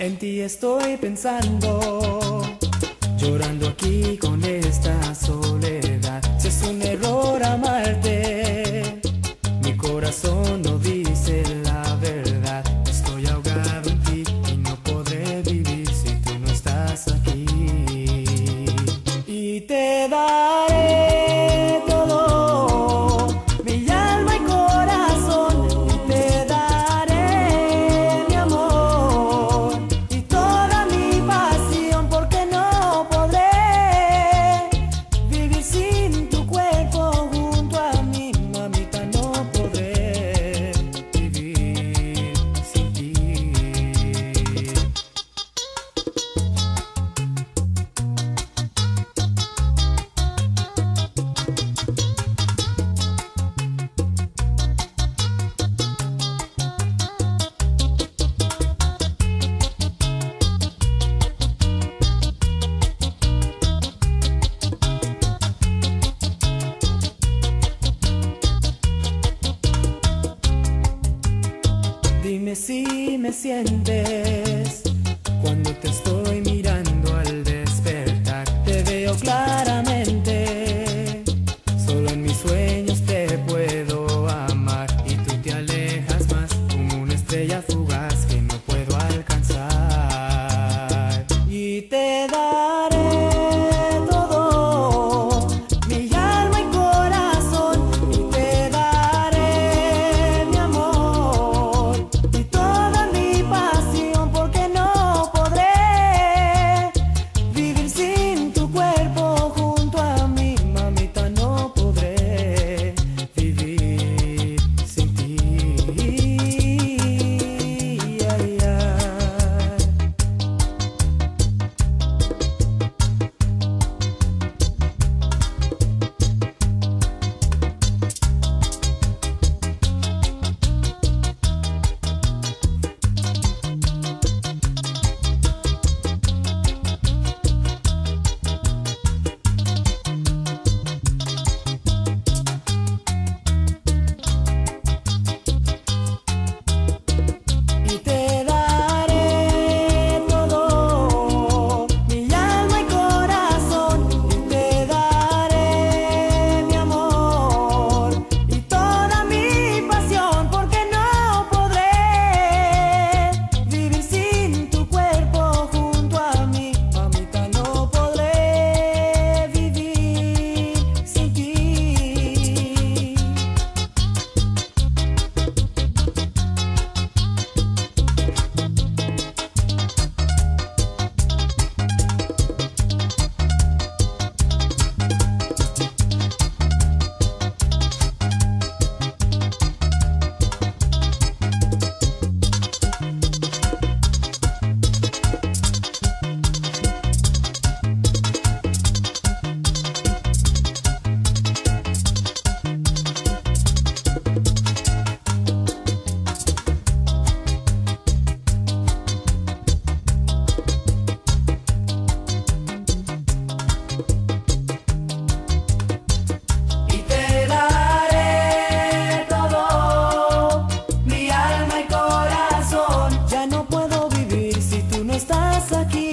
En ti estoy pensando, llorando aquí con esta Dime si me sientes cuando te estoy mirando. só que